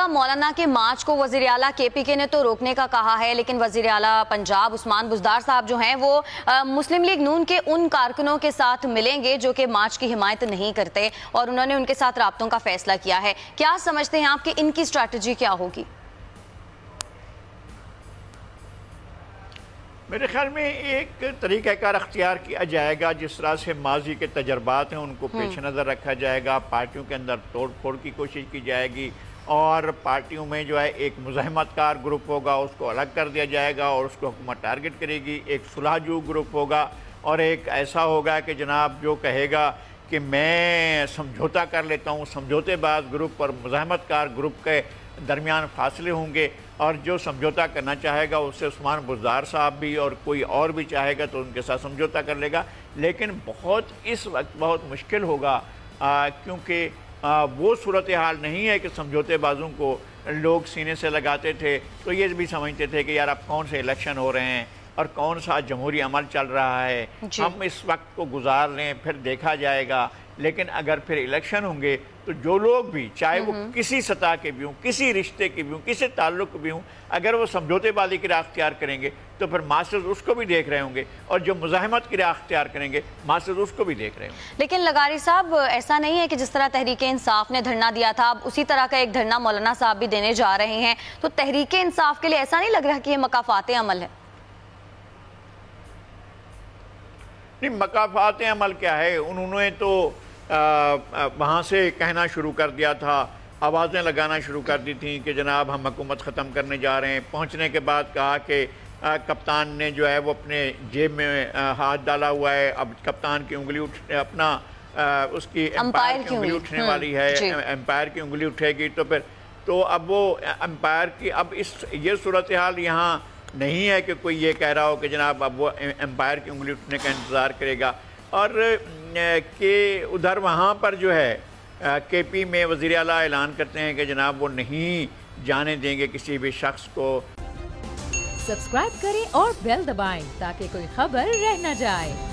मौलाना के मार्च को वज़ीर अला के पी के ने तो रोकने का कहा है लेकिन वज़ीर अला पंजाब उस्मान बुजदार साहब जो हैं वो आ, मुस्लिम लीग नून के उन कारकुनों के साथ मिलेंगे जो कि मार्च की हिमायत नहीं करते और उन्होंने उनके साथ रबतों का फैसला किया है। क्या समझते हैं आपकी इनकी स्ट्रैटेजी क्या होगी? मेरे ख्याल में एक तरीक़ाकार अख्तियार किया जाएगा जिस तरह से माजी के तजर्बात हैं उनको हम्म। पेश नज़र रखा जाएगा पार्टियों के अंदर तोड़ फोड़ की कोशिश की जाएगी और पार्टियों में जो है एक मुजामतकार ग्रुप होगा, उसको अलग कर दिया जाएगा और उसको हुकूमत टारगेट करेगी। एक सुलहजू ग्रुप होगा और एक ऐसा होगा कि जनाब जो कहेगा कि मैं समझौता कर लेता हूँ, समझौतेबाज ग्रुप और मुजामतकार ग्रुप के दरमियान फासले होंगे और जो समझौता करना चाहेगा उससे उस्मान बुजदार साहब भी और कोई और भी चाहेगा तो उनके साथ समझौता कर लेगा। लेकिन बहुत, इस वक्त बहुत मुश्किल होगा क्योंकि वो सूरत हाल नहीं है कि समझौते बाजों को लोग सीने से लगाते थे तो ये भी समझते थे कि यार अब कौन से इलेक्शन हो रहे हैं और कौन सा जमहूरी अमल चल रहा है। हम इस वक्त को गुजार लें फिर देखा जाएगा लेकिन अगर फिर इलेक्शन होंगे तो जो लोग भी चाहे वो किसी सतह के भी हों किसी रिश्ते के भी हों किसी ताल्लुक भी हों अगर वो समझौतेबाजी की राह अख्तियार करेंगे तो फिर मास्टर्स उसको भी देख रहे होंगे और जो मुजाहमत की राह अख्तियार करेंगे मास्टर्स उसको भी देख रहे होंगे। लेकिन लगारी साहब ऐसा नहीं है कि जिस तरह तहरीक इंसाफ ने धरना दिया था अब उसी तरह का एक धरना मौलाना साहब भी देने जा रहे हैं। तो तहरीक इंसाफ के लिए ऐसा नहीं लग रहा कि ये मकाफात अमल है? नहीं मकाफात अमल क्या है? उन्होंने तो वहाँ से कहना शुरू कर दिया था आवाज़ें लगाना शुरू कर दी थी कि जनाब हम हुकूमत ख़त्म करने जा रहे हैं। पहुँचने के बाद कहा कि कप्तान ने जो है वो अपने जेब में हाथ डाला हुआ है। अब कप्तान की उंगली उठ अपना आ, उसकी एम्पायर की उंगली उठने हम्म, वाली है एम्पायर की उंगली उठेगी। तो फिर तो अब वो एम्पायर की अब इस ये सूरत हाल यहाँ नहीं है कि कोई ये कह रहा हो कि जनाब अब वो एम्पायर की उंगली उठने का इंतज़ार करेगा। और कि उधर वहाँ पर जो है के पी में वज़ी अला ऐलान करते हैं कि जनाब वो नहीं जाने देंगे किसी भी शख्स को। सब्सक्राइब करें और बेल दबाएँ ताकि कोई खबर रह न जाए।